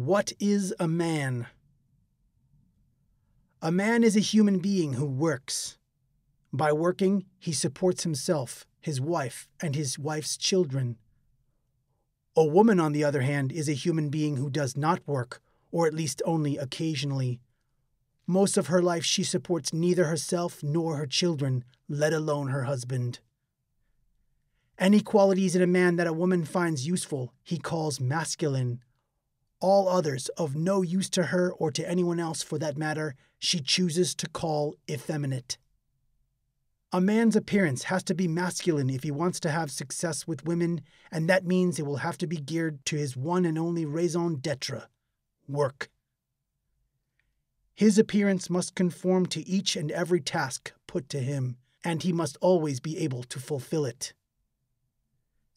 What is a man? A man is a human being who works. By working, he supports himself, his wife, and his wife's children. A woman, on the other hand, is a human being who does not work, or at least only occasionally. Most of her life, she supports neither herself nor her children, let alone her husband. Any qualities in a man that a woman finds useful, he calls masculine. All others, of no use to her or to anyone else for that matter, she chooses to call effeminate. A man's appearance has to be masculine if he wants to have success with women, and that means it will have to be geared to his one and only raison d'etre work. His appearance must conform to each and every task put to him, and he must always be able to fulfill it.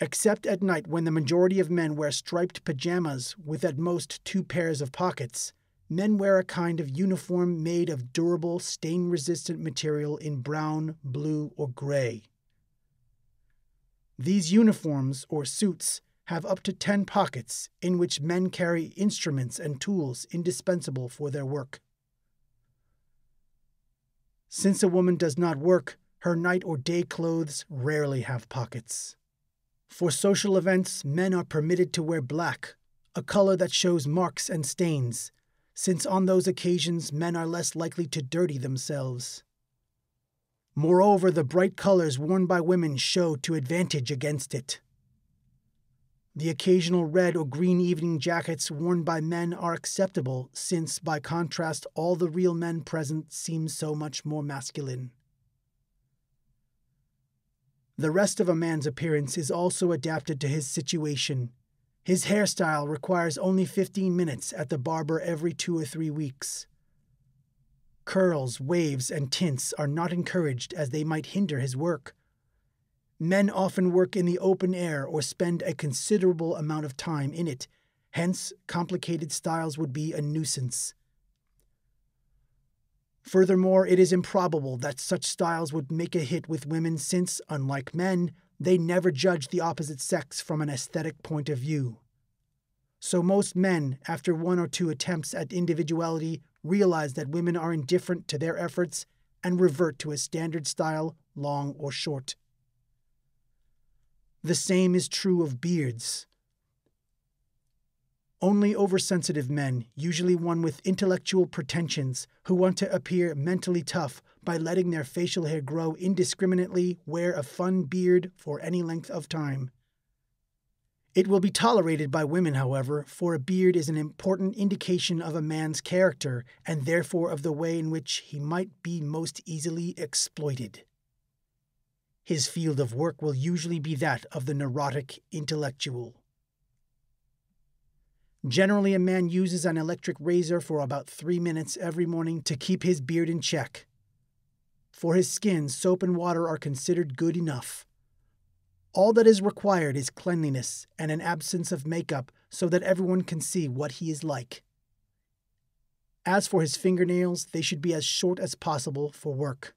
Except at night when the majority of men wear striped pajamas with at most two pairs of pockets, men wear a kind of uniform made of durable, stain resistant material in brown, blue, or gray. These uniforms, or suits, have up to 10 pockets in which men carry instruments and tools indispensable for their work. Since a woman does not work, her night or day clothes rarely have pockets. For social events, men are permitted to wear black, a color that shows marks and stains, since on those occasions men are less likely to dirty themselves. Moreover, the bright colors worn by women show to advantage against it. The occasional red or green evening jackets worn by men are acceptable, since, by contrast, all the real men present seem so much more masculine. The rest of a man's appearance is also adapted to his situation his hairstyle requires only 15 minutes at the barber every two or three weeks. Curls, waves, and tints are not encouraged as they might hinder his work. Men often work in the open air or spend a considerable amount of time in it, hence, complicated styles would be a nuisance. Furthermore, it is improbable that such styles would make a hit with women since, unlike men, they never judge the opposite sex from an aesthetic point of view. So most men, after one or two attempts at individuality, realize that women are indifferent to their efforts and revert to a standard style, long or short. The same is true of beards. Only oversensitive men, usually one with intellectual pretensions, who want to appear mentally tough by letting their facial hair grow indiscriminately, wear a fun beard for any length of time. It will be tolerated by women, however, for a beard is an important indication of a man's character and therefore of the way in which he might be most easily exploited. His field of work will usually be that of the neurotic intellectual. Generally, a man uses an electric razor for about three minutes every morning to keep his beard in check. For his skin, soap and water are considered good enough. All that is required is cleanliness and an absence of makeup so that everyone can see what he is like. As for his fingernails, they should be as short as possible for work.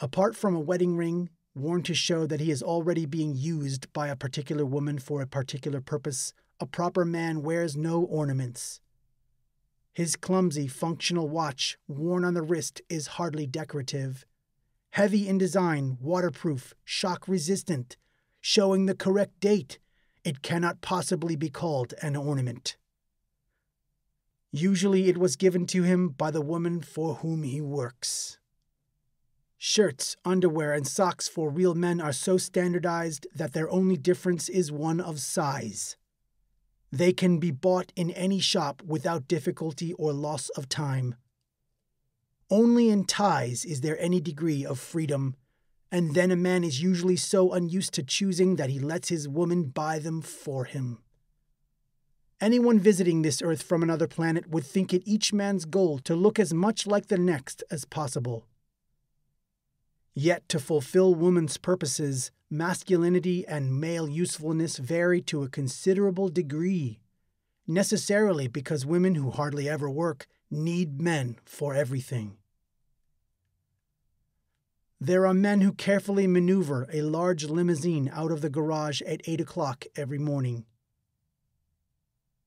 Apart from a wedding ring, worn to show that he is already being used by a particular woman for a particular purpose, a proper man wears no ornaments. His clumsy, functional watch, worn on the wrist, is hardly decorative. Heavy in design, waterproof, shock resistant, showing the correct date, it cannot possibly be called an ornament. Usually it was given to him by the woman for whom he works. Shirts, underwear, and socks for real men are so standardized that their only difference is one of size. They can be bought in any shop without difficulty or loss of time. Only in ties is there any degree of freedom, and then a man is usually so unused to choosing that he lets his woman buy them for him. Anyone visiting this earth from another planet would think it each man's goal to look as much like the next as possible. Yet, to fulfill woman's purposes, masculinity and male usefulness vary to a considerable degree, necessarily because women who hardly ever work need men for everything. There are men who carefully maneuver a large limousine out of the garage at 8 o'clock every morning.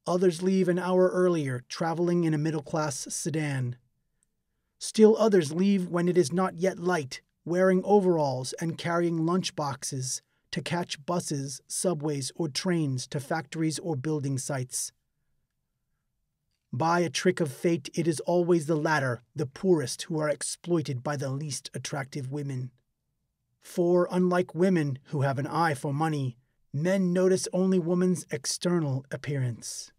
Others leave an hour earlier, traveling in a middle class sedan. Still others leave when it is not yet light, wearing overalls and carrying lunch boxes to catch buses, subways, or trains to factories or building sites. By a trick of fate, it is always the latter, the poorest, who are exploited by the least attractive women. For, unlike women who have an eye for money, men notice only woman's external appearance.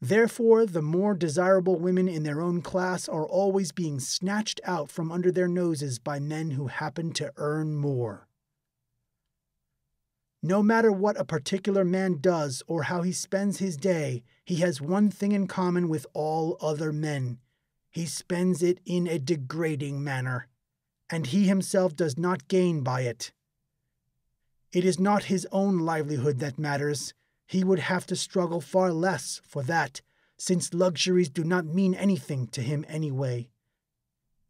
Therefore, the more desirable women in their own class are always being snatched out from under their noses by men who happen to earn more. No matter what a particular man does or how he spends his day, he has one thing in common with all other men he spends it in a degrading manner, and he himself does not gain by it. It is not his own livelihood that matters, he would have to struggle far less for that, since luxuries do not mean anything to him anyway.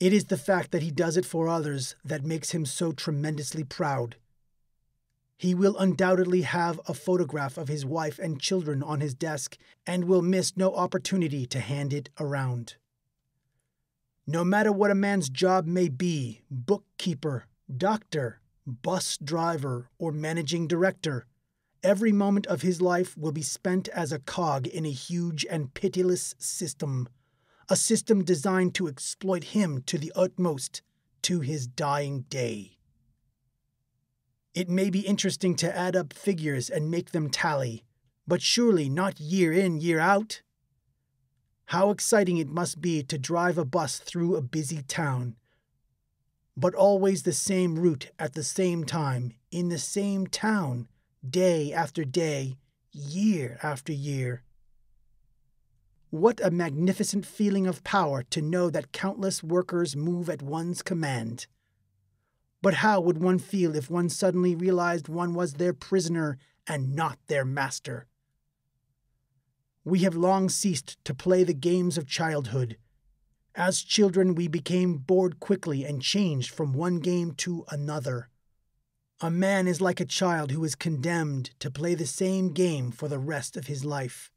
It is the fact that he does it for others that makes him so tremendously proud. He will undoubtedly have a photograph of his wife and children on his desk and will miss no opportunity to hand it around. No matter what a man's job may be bookkeeper, doctor, bus driver, or managing director Every moment of his life will be spent as a cog in a huge and pitiless system, a system designed to exploit him to the utmost to his dying day. It may be interesting to add up figures and make them tally, but surely not year in, year out. How exciting it must be to drive a bus through a busy town, but always the same route at the same time, in the same town day after day, year after year. What a magnificent feeling of power to know that countless workers move at one's command. But how would one feel if one suddenly realized one was their prisoner and not their master? We have long ceased to play the games of childhood. As children, we became bored quickly and changed from one game to another. A man is like a child who is condemned to play the same game for the rest of his life.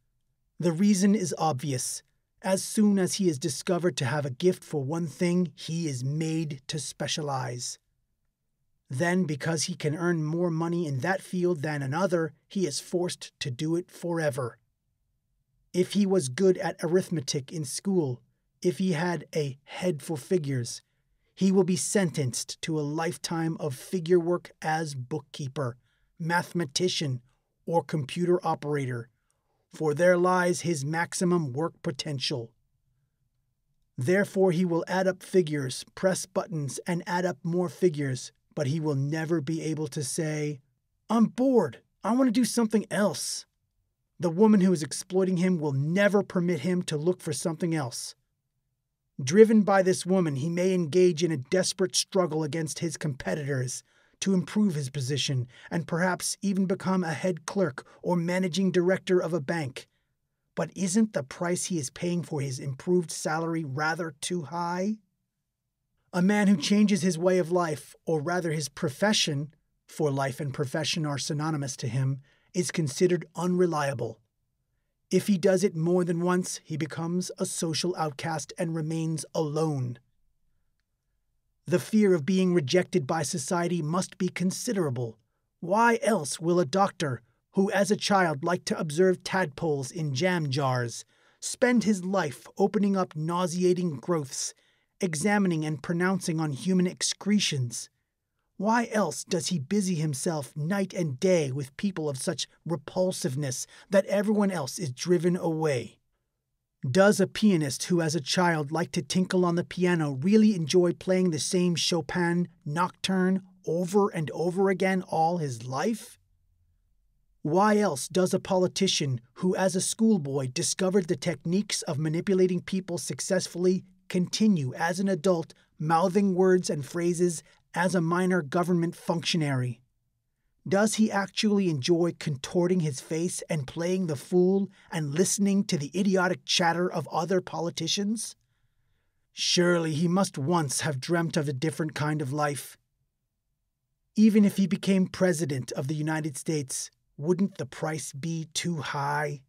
The reason is obvious. As soon as he is discovered to have a gift for one thing, he is made to specialize. Then, because he can earn more money in that field than another, he is forced to do it forever. If he was good at arithmetic in school, if he had a head for figures, he will be sentenced to a lifetime of figure work as bookkeeper, mathematician, or computer operator, for there lies his maximum work potential. Therefore, he will add up figures, press buttons, and add up more figures, but he will never be able to say, I'm bored. I want to do something else. The woman who is exploiting him will never permit him to look for something else. Driven by this woman, he may engage in a desperate struggle against his competitors to improve his position and perhaps even become a head clerk or managing director of a bank. But isn't the price he is paying for his improved salary rather too high? A man who changes his way of life, or rather his profession, for life and profession are synonymous to him, is considered unreliable. If he does it more than once, he becomes a social outcast and remains alone. The fear of being rejected by society must be considerable. Why else will a doctor, who as a child liked to observe tadpoles in jam jars, spend his life opening up nauseating growths, examining and pronouncing on human excretions? Why else does he busy himself night and day with people of such repulsiveness that everyone else is driven away? Does a pianist who as a child liked to tinkle on the piano really enjoy playing the same Chopin nocturne over and over again all his life? Why else does a politician who as a schoolboy discovered the techniques of manipulating people successfully continue as an adult mouthing words and phrases as a minor government functionary? Does he actually enjoy contorting his face and playing the fool and listening to the idiotic chatter of other politicians? Surely he must once have dreamt of a different kind of life. Even if he became President of the United States, wouldn't the price be too high?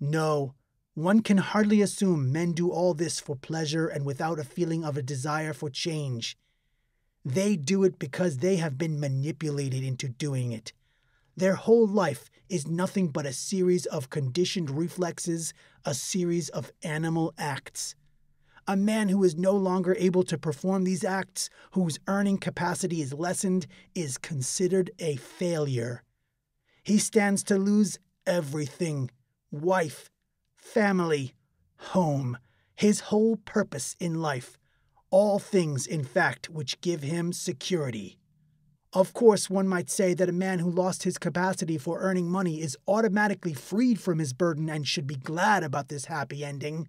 No, one can hardly assume men do all this for pleasure and without a feeling of a desire for change. They do it because they have been manipulated into doing it. Their whole life is nothing but a series of conditioned reflexes, a series of animal acts. A man who is no longer able to perform these acts, whose earning capacity is lessened, is considered a failure. He stands to lose everything wife, family, home, his whole purpose in life, all things, in fact, which give him security. Of course, one might say that a man who lost his capacity for earning money is automatically freed from his burden and should be glad about this happy ending.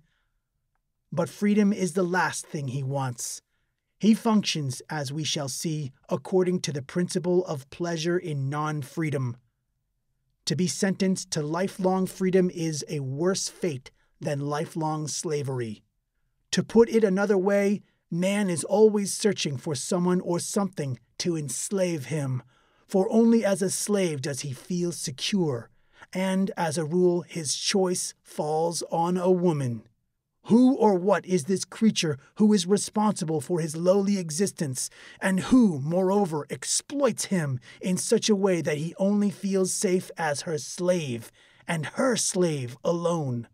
But freedom is the last thing he wants. He functions, as we shall see, according to the principle of pleasure in non freedom. To be sentenced to lifelong freedom is a worse fate than lifelong slavery. To put it another way, man is always searching for someone or something to enslave him, for only as a slave does he feel secure, and as a rule, his choice falls on a woman. Who or what is this creature who is responsible for his lowly existence, and who, moreover, exploits him in such a way that he only feels safe as her slave, and her slave alone?